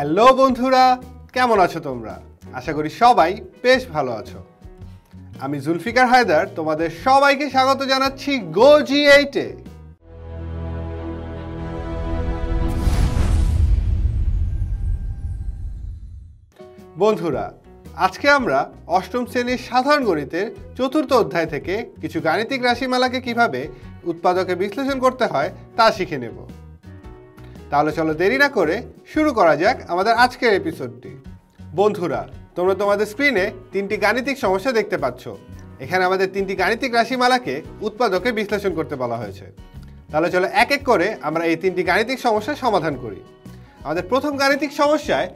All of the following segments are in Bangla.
হ্যালো বন্ধুরা, কেমন আছো তোমরা? আশা করি সবাই বেশ ভালো আছো। আমি জুলফিকার হায়দার, তোমাদের সবাইকে স্বাগত জানাচ্ছি গো জি এইটে বন্ধুরা, আজকে আমরা অষ্টম শ্রেণির সাধারণ গণিতের চতুর্থ অধ্যায় থেকে কিছু গাণিতিক রাশিমালাকে কীভাবে উৎপাদকে বিশ্লেষণ করতে হয় তা শিখে নেব। তাহলে চলো দেরি না করে শুরু করা যাক আমাদের আজকের এপিসোডটি বন্ধুরা, তোমরা তোমাদের স্ক্রিনে তিনটি গাণিতিক সমস্যা দেখতে পাচ্ছ। এখানে আমাদের তিনটি গাণিতিক রাশিমালাকে উৎপাদকে বিশ্লেষণ করতে বলা হয়েছে। তাহলে চলো এক এক করে আমরা এই তিনটি গাণিতিক সমস্যার সমাধান করি। আমাদের প্রথম গাণিতিক সমস্যায়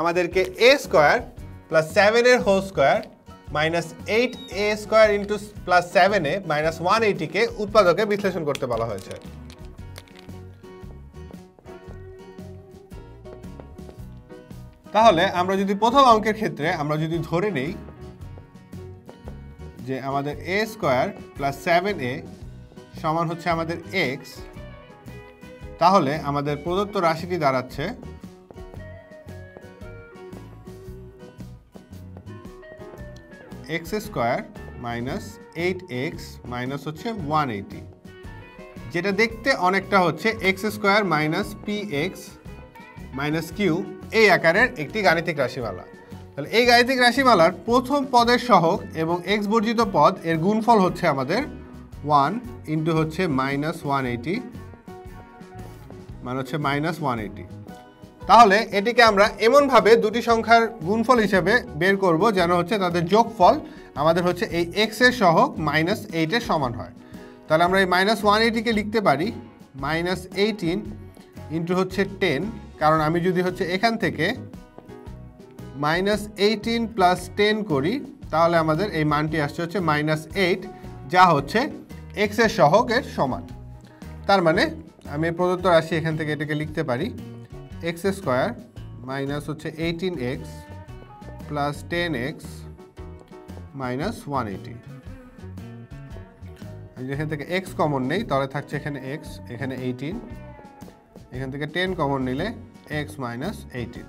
আমাদেরকে এ স্কোয়ার প্লাস সেভেনের whole square minus eight a square into plus seven minus one এইটিকে উৎপাদকে বিশ্লেষণ করতে বলা হয়েছে। তাহলে আমরা যদি প্রথম অঙ্কের ক্ষেত্রে আমরা যদি ধরে নেই যে আমাদের a square plus seven a সমান হচ্ছে আমাদের এক্স তাহলে আমাদের প্রদত্ত রাশিটি দাঁড়াচ্ছে? X square minus eight x minus হচ্ছে ওয়ান এইটি যেটা দেখতে অনেকটা হচ্ছে x square minus p x minus q এই আকারের একটি গাণিতিক রাশিমালা। তাহলে এই গাণিতিক রাশিমালার প্রথম পদের সহগ এবং এক্স বর্জিত পদ, এর গুণফল হচ্ছে আমাদের ওয়ান ইন্টু হচ্ছে মাইনাস ওয়ান এইটি মানে হচ্ছে মাইনাস ওয়ান এইটি তাহলে এটিকে আমরা এমনভাবে দুটি সংখ্যার গুণফল হিসেবে বের করব যেন হচ্ছে তাদের যোগফল আমাদের হচ্ছে এই এক্সের সহগ মাইনাস এইটের সমান হয়। তাহলে আমরা এই মাইনাস ওয়ান এইটিকে লিখতে পারি মাইনাস এইটিন ইন্টু হচ্ছে টেন কারণ আমি যদি হচ্ছে এখান থেকে মাইনাস এইটিন প্লাস টেন করি, তাহলে আমাদের এই মানটি আসছে হচ্ছে মাইনাস এইট যা হচ্ছে এক্সের সহগের সমান। তার মানে আমি প্রদত্ত রাশি এখান থেকে এটাকে লিখতে পারি এক্স স্কোয়ার মাইনাস হচ্ছে eighteen x plus ten x minus one eighty এখান থেকে এক্স কমন নেই, তাহলে থাকছে এখানে এক্স এখানে এইটিন এখান থেকে টেন কমন নিলে এক্স মাইনাস এইটিন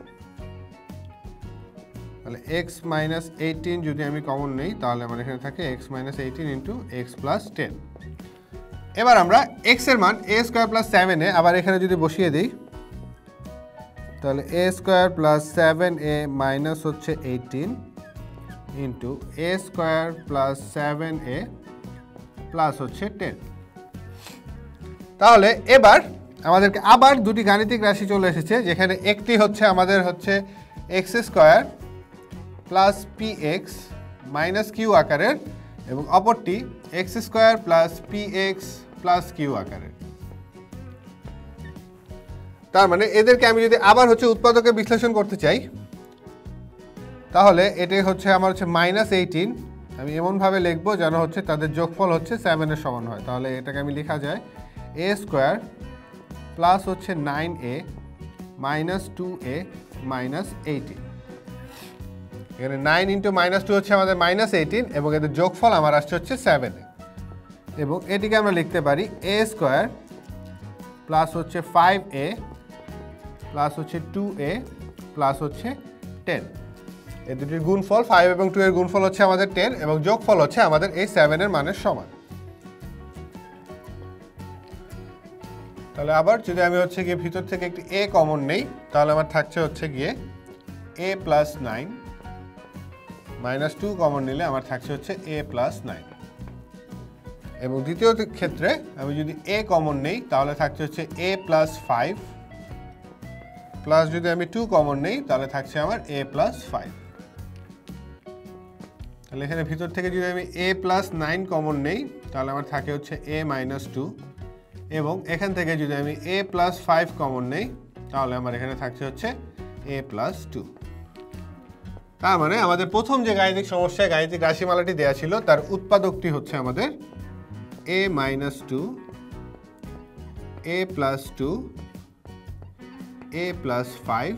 তাহলে এক্স মাইনাস এইটিন যদি আমি কমন নেই, তাহলে আমার এখানে থাকে x minus eighteen into x plus ten এবার আমরা এক্সের মান এ স্কোয়ার প্লাস সেভেনে আবার এখানে যদি বসিয়ে দিই, তাহলে a square plus seven a minus হচ্ছে eighteen into a square plus seven a plus হচ্ছে টেন তাহলে এবার আমাদেরকে আবার দুটি গাণিতিক রাশি চলে এসেছে, যেখানে একটি হচ্ছে আমাদের হচ্ছে x square plus p x minus q আকারের এবং অপরটি x square plus p x plus q আকারের। তার মানে এদেরকে আমি যদি আবার হচ্ছে উৎপাদকে বিশ্লেষণ করতে চাই, তাহলে এটাই হচ্ছে আমার হচ্ছে মাইনাস এইটিন আমি এমনভাবে লিখব যেন হচ্ছে তাদের যোগফল হচ্ছে সেভেনের সমান হয়। তাহলে এটাকে আমি লেখা যায় এ স্কোয়ার প্লাস হচ্ছে nine a, minus two a, minus eighteen. এখানে নাইন ইন্টু মাইনাস টু হচ্ছে আমাদের মাইনাস এইটিন এবং এদের যোগফল আমার আসছে হচ্ছে সেভেনে এবং এটিকে আমরা লিখতে পারি এ স্কোয়ার প্লাস হচ্ছে ফাইভ এ, প্লাস হচ্ছে টু এ, প্লাস হচ্ছে টেন। এই দুটির গুণফল ফাইভ এবং টু এর গুণফল হচ্ছে আমাদের টেন এবং যোগফল হচ্ছে আমাদের এই সেভেনের মানের সমান। তাহলে আবার যদি আমি হচ্ছে গিয়ে ভিতর থেকে একটি এ কমন নেই, তাহলে আমার থাকছে হচ্ছে গিয়ে a plus nine minus two common নিলে আমার থাকছে হচ্ছে এ প্লাস নাইন এবং দ্বিতীয় ক্ষেত্রে আমি যদি এ কমন নেই, তাহলে থাকছে হচ্ছে এ প্লাস ফাইভ প্লাস যদি আমি টু কমন নেই, তাহলে থাকছে আমার এ প্লাস ফাইভ তাহলে এখানে ভিতর থেকে যদি আমি এ প্লাস নাইন কমন নেই, তাহলে আমার থাকে হচ্ছে এ মাইনাস টু এবং এখান থেকে যদি আমি এ প্লাস ফাইভ কমন নেই, তাহলে আমার এখানে থাকছে হচ্ছে এ প্লাস টু তার মানে আমাদের প্রথম যে গাণিতিক সমস্যায় গাণিতিক রাশিমালাটি দেওয়া ছিল, তার উৎপাদকটি হচ্ছে আমাদের a minus two a plus two a plus five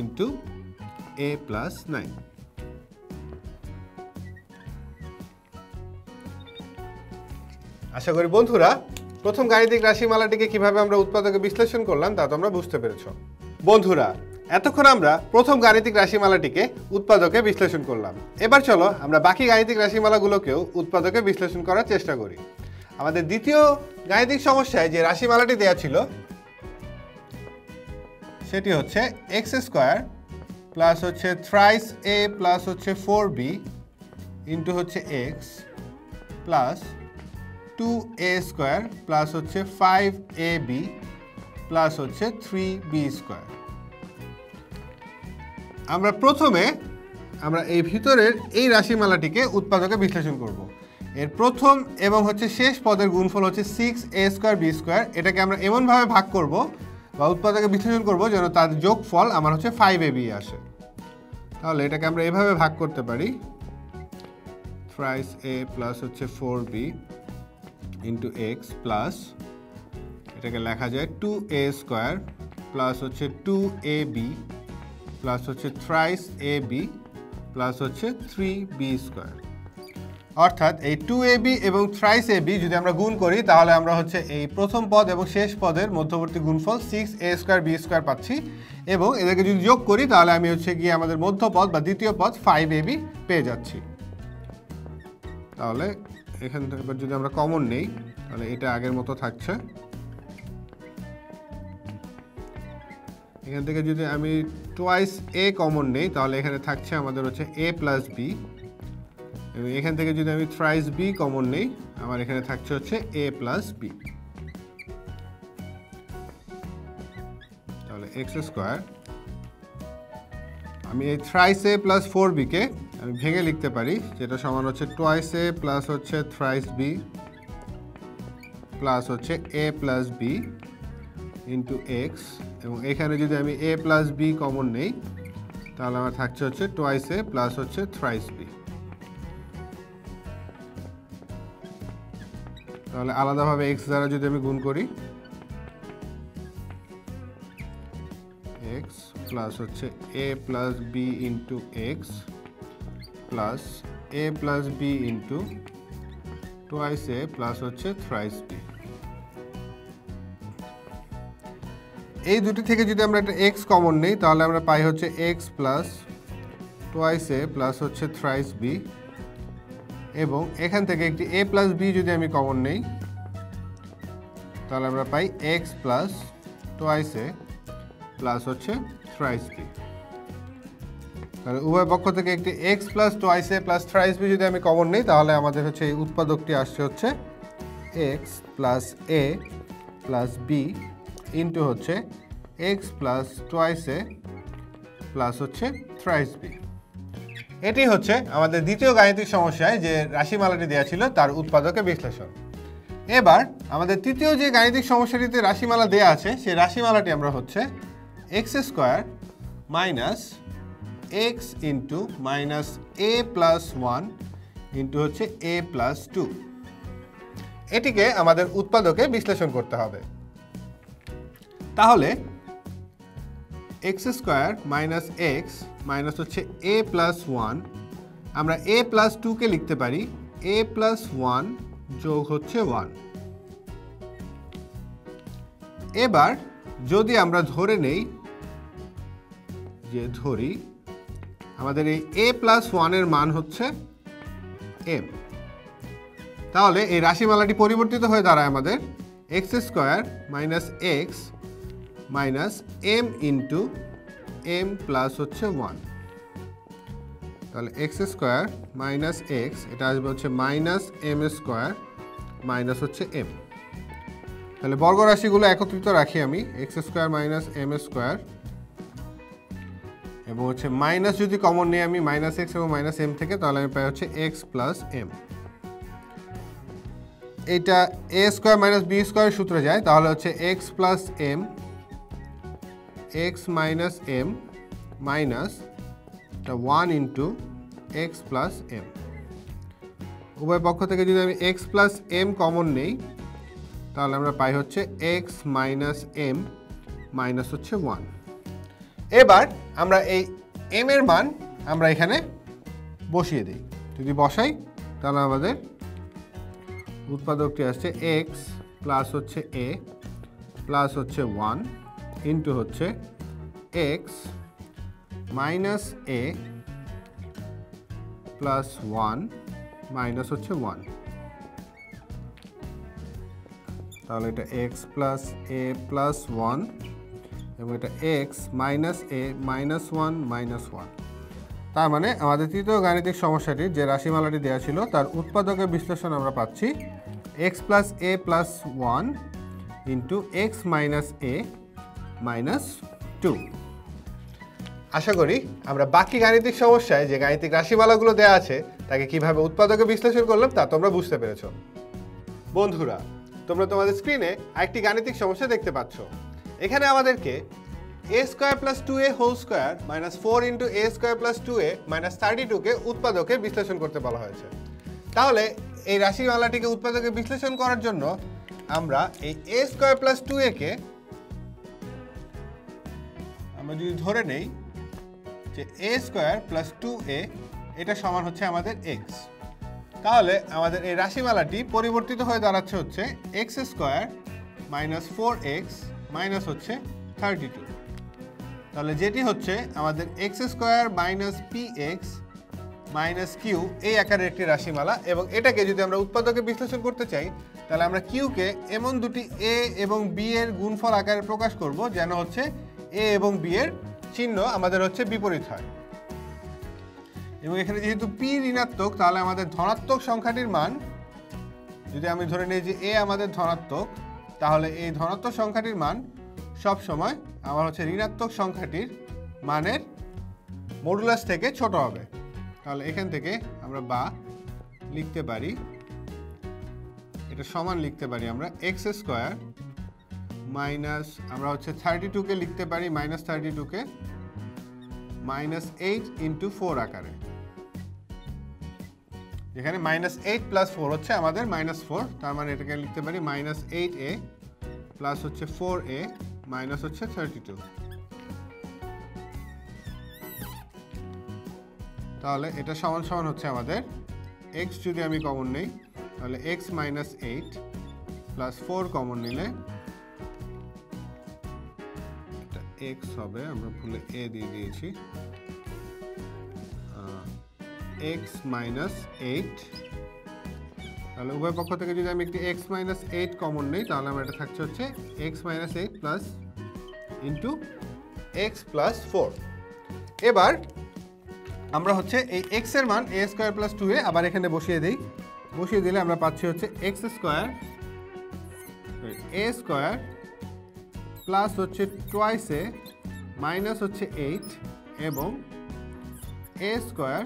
into a plus nine আশা করি বন্ধুরা প্রথম গাণিতিক রাশিমালাটিকে কীভাবে আমরা উৎপাদকে বিশ্লেষণ করলাম তা তোমরা বুঝতে পেরেছ। বন্ধুরা, এতক্ষণ আমরা প্রথম গাণিতিক রাশিমালাটিকে উৎপাদকে বিশ্লেষণ করলাম। এবার চলো আমরা বাকি গাণিতিক রাশিমালাগুলোকেও উৎপাদকে বিশ্লেষণ করার চেষ্টা করি। আমাদের দ্বিতীয় গাণিতিক সমস্যায় যে রাশিমালাটি দেওয়া ছিল, সেটি হচ্ছে এক্স স্কোয়ার প্লাস হচ্ছে থ্রাইস এ প্লাস হচ্ছে ফোর বি ইন্টু হচ্ছে x plus two a square plus হচ্ছে ফাইভ এ বি প্লাস হচ্ছে থ্রি বি স্কোয়ার আমরা প্রথমে, আমরা এই ভিতরের এই রাশিমালাটিকে উৎপাদকে বিশ্লেষণ করব। এর প্রথম এবং হচ্ছে শেষ পদের গুণফল হচ্ছে six a square b square এটাকে আমরা এমনভাবে ভাগ করব বা উৎপাদকে বিশ্লেষণ করব যেন তার যোগফল আমার হচ্ছে ফাইভ এ বি আসে। তাহলে এটাকে আমরা এভাবে ভাগ করতে পারি। থ্রাইস এ প্লাস হচ্ছে four b into x plus এটাকে লেখা যায় টু এ স্কোয়ার প্লাস হচ্ছে টু এ বি প্লাস হচ্ছে থ্রাইস এ বি প্লাস হচ্ছে থ্রি বি স্কোয়ার অর্থাৎ এই টু এ বি এবং থ্রাইস এ বি যদি আমরা গুণ করি, তাহলে আমরা হচ্ছে এই প্রথম পদ এবং শেষ পদের মধ্যবর্তী গুণফল six a square b square পাচ্ছি। এবং এদেরকে যদি যোগ করি, তাহলে আমি হচ্ছে গিয়ে আমাদের মধ্যপদ বা দ্বিতীয় পদ ফাইভ এ বি পেয়ে যাচ্ছি। তাহলে এখান থেকে এবার যদি আমরা কমন নেই, তাহলে এটা আগের মতো থাকছে। এখান থেকে যদি আমি টোয়াইস এ কমন নেই, তাহলে এখানে থাকছে আমাদের হচ্ছে এ প্লাস বি এবং এখান থেকে যদি আমি থ্রাইস বি কমন নেই, আমার এখানে থাকছে হচ্ছে এ প্লাস বি তাহলে এক্স স্কোয়ার আমি এই থ্রাইস এ প্লাস ফোর বিকে আমি ভেঙে লিখতে পারি, যেটা সমান হচ্ছে টোয়াইস এ প্লাস হচ্ছে থ্রাইস বি প্লাস হচ্ছে a plus b into x এবং এখানে যদি আমি এ প্লাস বি কমন নেই, তাহলে আমার থাকছে হচ্ছে টোয়াইস এ প্লাস হচ্ছে থ্রাইস বি তাহলে আলাদাভাবে এক্স দ্বারা যদি আমি গুণ করি এক্স প্লাস হচ্ছে a plus b into x plus a plus b into twice a plus হচ্ছে থ্রাইস বি এই দুটি থেকে যদি আমরা একটা এক্স কমন নেই, তাহলে আমরা পাই হচ্ছে x plus twice a plus হচ্ছে থ্রাইস বি এবং এখান থেকে একটি এ প্লাস বি যদি আমি কমন নেই, তাহলে আমরা পাই x plus twice a plus হচ্ছে থ্রাইস বি তাহলে উভয় পক্ষ থেকে একটি x plus twice a plus thrice b যদি আমি কমন নেই, তাহলে আমাদের হচ্ছে এই উৎপাদকটি আসছে হচ্ছে x plus a plus b into হচ্ছে x plus twice a plus হচ্ছে থ্রাইস বি এটি হচ্ছে আমাদের দ্বিতীয় গাণিতিক সমস্যায় যে রাশিমালাটি দেওয়া ছিল তার উৎপাদকে বিশ্লেষণ। এবার আমাদের তৃতীয় যে গাণিতিক সমস্যাটিতে রাশিমালা দেওয়া আছে, সেই রাশিমালাটি আমরা হচ্ছে x square minus x into minus a plus one into হচ্ছে এ প্লাস টু এটিকে আমাদের উৎপাদকে বিশ্লেষণ করতে হবে। তাহলে x square minus x minus হচ্ছে এ প্লাস ওয়ান আমরা এ প্লাস টুকে লিখতে পারি এ প্লাস ওয়ান যোগ হচ্ছে ওয়ান এবার যদি আমরা ধরে নেই, যে ধরি আমাদের এই এ প্লাস ওয়ানের মান হচ্ছে এম তাহলে এই রাশিমালাটি পরিবর্তিত হয়ে দাঁড়ায় আমাদের x square minus x minus m into m plus হচ্ছে ওয়ান তাহলে এক্স স্কোয়ার মাইনাস এক্স এটা আসবে হচ্ছে মাইনাস এম স্কোয়ার মাইনাস হচ্ছে এম তাহলে বর্গ রাশিগুলো একত্রিত রাখি আমি x square minus m square এবং হচ্ছে মাইনাস যদি কমন নিই, আমি মাইনাস এক্স এবং মাইনাস এম থেকে, তাহলে আমি পাই হচ্ছে এক্স প্লাস এম এইটা a square minus b square সূত্রে যায়, তাহলে হচ্ছে x plus m x minus m minus এটা one into x plus m উভয় পক্ষ থেকে যদি আমি এক্স প্লাস এম কমন নেই, তাহলে আমরা পাই হচ্ছে এক্স মাইনাস এম মাইনাস হচ্ছে ওয়ান এবার আমরা এই এম এর মান আমরা এখানে বসিয়ে দিই। যদি বসাই, তাহলে আমাদের উৎপাদকটি আসছে এক্স প্লাস হচ্ছে এ প্লাস হচ্ছে ওয়ান ইন্টু হচ্ছে x minus a plus one minus হচ্ছে ওয়ান তাহলে এটা x plus a plus one এবং এটা x minus a minus one minus one তার মানে আমাদের তৃতীয় গাণিতিক সমস্যাটির যে রাশিমালাটি দেওয়া ছিল, তার উৎপাদকের বিশ্লেষণ আমরা পাচ্ছি x plus a plus one into x minus a minus two আশা করি আমরা বাকি গাণিতিক সমস্যায় যে গাণিতিক রাশিমালাগুলো দেওয়া আছে, তাকে কীভাবে উৎপাদকে বিশ্লেষণ করলাম তা তোমরা বুঝতে পেরেছ। বন্ধুরা, তোমরা তোমাদের স্ক্রিনে আরেকটি গাণিতিক সমস্যা দেখতে পাচ্ছ। এখানে আমাদেরকে a square plus two a whole square minus four into a square plus two a minus thirty টুকে উৎপাদকে বিশ্লেষণ করতে বলা হয়েছে। তাহলে এই রাশিমালাটিকে উৎপাদকে বিশ্লেষণ করার জন্য আমরা এই এ স্কোয়ার প্লাস টু একে আমরা যদি ধরে নেই যে a square plus two a এটা সমান হচ্ছে আমাদের এক্স তাহলে আমাদের এই রাশিমালাটি পরিবর্তিত হয়ে দাঁড়াচ্ছে হচ্ছে x square minus four x minus হচ্ছে থার্টি টু তাহলে যেটি হচ্ছে আমাদের x square minus p x minus q এই আকারের একটি রাশিমালা এবং এটাকে যদি আমরা উৎপাদকে বিশ্লেষণ করতে চাই, তাহলে আমরা কিউকে এমন দুটি এ এবং বি এর গুণফল আকারে প্রকাশ করব যেন হচ্ছে এ এবং বি এর চিহ্ন আমাদের হচ্ছে বিপরীত হয়। এবং এখানে যেহেতু পি ঋণাত্মক, তাহলে আমাদের ধনাত্মক সংখ্যাটির মান, যদি আমি ধরে নিই যে এ আমাদের ধনাত্মক তাহলে এই ধনাত্মক সংখ্যাটির মান সব সময় আমার হচ্ছে ঋণাত্মক সংখ্যাটির মানের মডুলাস থেকে ছোট হবে। তাহলে এখান থেকে আমরা বা লিখতে পারি, এটা সমান লিখতে পারি আমরা এক্স স্কোয়ার মাইনাস আমরা হচ্ছে থার্টি টুকে লিখতে পারি মাইনাস থার্টি টুকে মাইনাস এইট ইন্টু ফোর আকারে। যেখানে মাইনাস এইট প্লাস ফোর হচ্ছে আমাদের মাইনাস ফোর তার মানে এটাকে লিখতে পারি মাইনাস এইট এ প্লাস হচ্ছে ফোর এ মাইনাস হচ্ছে থার্টি টু তাহলে এটা সমান সমান হচ্ছে আমাদের এক্স যদি আমি কমন নেই, তাহলে x minus eight plus four common নিলে এক্স হবে, আমরা ভুলে এ দিয়ে দিয়েছি। এক্স মাইনাস এইট তাহলে উভয় পক্ষ থেকে যদি আমি একটি এক্স মাইনাস এইট কমন নেই, তাহলে আমার এটা থাকছে হচ্ছে x minus eight plus into x plus four এবার আমরা হচ্ছে এই এক্সের মান a square plus two a আবার এখানে বসিয়ে দিই। বসিয়ে দিলে আমরা পাচ্ছি হচ্ছে x square a square plus হচ্ছে টোয়াইস এ মাইনাস হচ্ছে এইট এবং a square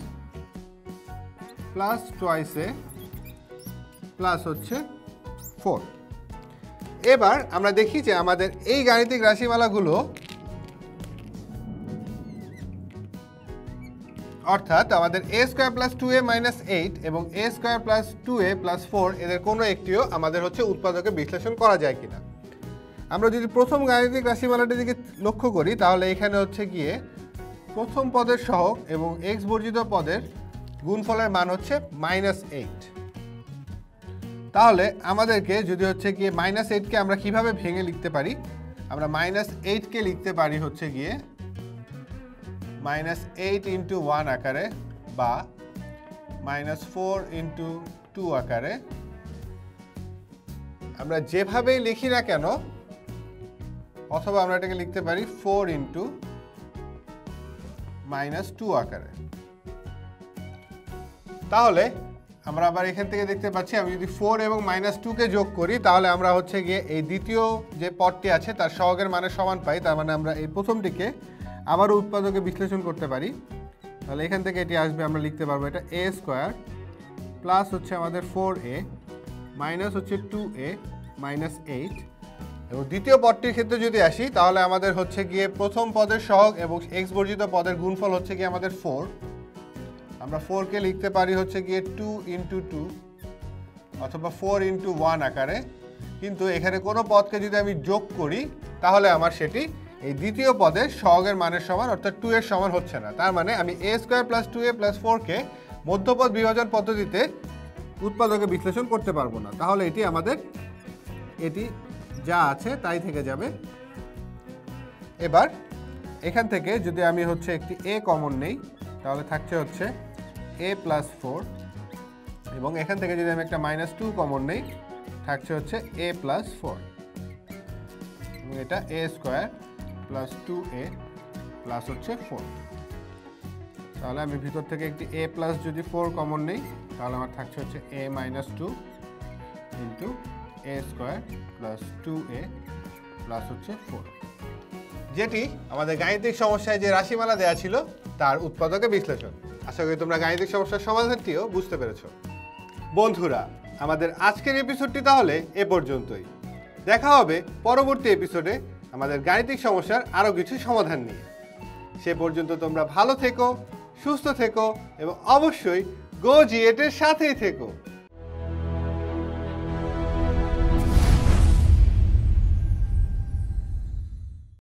plus twice plus হচ্ছে ফোর এবার আমরা দেখি যে আমাদের এই গাণিতিক রাশিমালাগুলো অর্থাৎ আমাদের a square plus two a minus eight এবং a square plus two a plus four এদের কোনো একটিও আমাদের হচ্ছে উৎপাদকে বিশ্লেষণ করা যায় কিনা। আমরা যদি প্রথম গাণিতিক রাশিমালাটির দিকে লক্ষ্য করি, তাহলে এখানে হচ্ছে গিয়ে প্রথম পদের সহগ এবং এক্স বর্জিত পদের গুণফলের মান হচ্ছে মাইনাস এইট তাহলে আমাদেরকে যদি হচ্ছে গিয়ে মাইনাস এইটকে আমরা কীভাবে ভেঙে লিখতে পারি, আমরা মাইনাস এইটকে লিখতে পারি হচ্ছে গিয়ে মাইনাস এইট ইন্টু ওয়ান আকারে বা মাইনাস ফোর ইন্টু টু আকারে। আমরা যেভাবেই লিখি না কেন, অথবা আমরা এটাকে লিখতে পারি ফোর ইন্টু মাইনাস টু আকারে। তাহলে আমরা আবার এখান থেকে দেখতে পাচ্ছি, আমি যদি ফোর এবং মাইনাস টুকে যোগ করি, তাহলে আমরা হচ্ছে গিয়ে এই দ্বিতীয় যে পদটি আছে, তার সহগের মানে সমান পাই, তার মানে আমরা এই প্রথমটিকে আবারও উৎপাদকে বিশ্লেষণ করতে পারি। তাহলে এখান থেকে এটি আসবে, আমরা লিখতে পারব এটা এ স্কোয়ার প্লাস হচ্ছে আমাদের ফোর এ মাইনাস হচ্ছে টু এ মাইনাস এইট এবং দ্বিতীয় পদটির ক্ষেত্রে যদি আসি, তাহলে আমাদের হচ্ছে গিয়ে প্রথম পদের সহগ এবং এক্স বর্জিত পদের গুণফল হচ্ছে গিয়ে আমাদের ফোর আমরা ফোরকে লিখতে পারি হচ্ছে গিয়ে টু ইন্টু টু অথবা ফোর ইন্টু ওয়ান আকারে। কিন্তু এখানে কোনো পদকে যদি আমি যোগ করি, তাহলে আমার সেটি এই দ্বিতীয় পদের সহগের মানের সমান অর্থাৎ টু এর সমান হচ্ছে না। তার মানে আমি a square plus two a plus ফোরকে মধ্যপদ বিভাজন পদ্ধতিতে উৎপাদকে বিশ্লেষণ করতে পারব না। তাহলে এটি আমাদের, এটি যা আছে তাই থেকে যাবে। এবার এখান থেকে যদি আমি হচ্ছে একটি এ কমন নেই, তাহলে থাকছে হচ্ছে এ প্লাস ফোর এবং এখান থেকে যদি আমি একটা মাইনাস টু কমন নেই, থাকছে হচ্ছে এ প্লাস ফোর এবং এটা a square plus two a plus হচ্ছে ফোর তাহলে আমি ভিতর থেকে একটি এ প্লাস যদি ফোর কমন নেই, তাহলে আমার থাকছে হচ্ছে a minus two into a square plus two a plus হচ্ছে ফোর যেটি আমাদের গাণিতিক সমস্যায় যে রাশিমালা দেওয়া ছিল, তার উৎপাদকে বিশ্লেষণ। আশা করি তোমরা গাণিতিক সমস্যার সমাধানটিও বুঝতে পেরেছ। বন্ধুরা, আমাদের আজকের এপিসোডটি তাহলে এ পর্যন্তই। দেখা হবে পরবর্তী এপিসোডে আমাদের গাণিতিক সমস্যার আরও কিছু সমাধান নিয়ে। সে পর্যন্ত তোমরা ভালো থেকো, সুস্থ থেকো এবং অবশ্যই গো জিএটের সাথেই থেকো।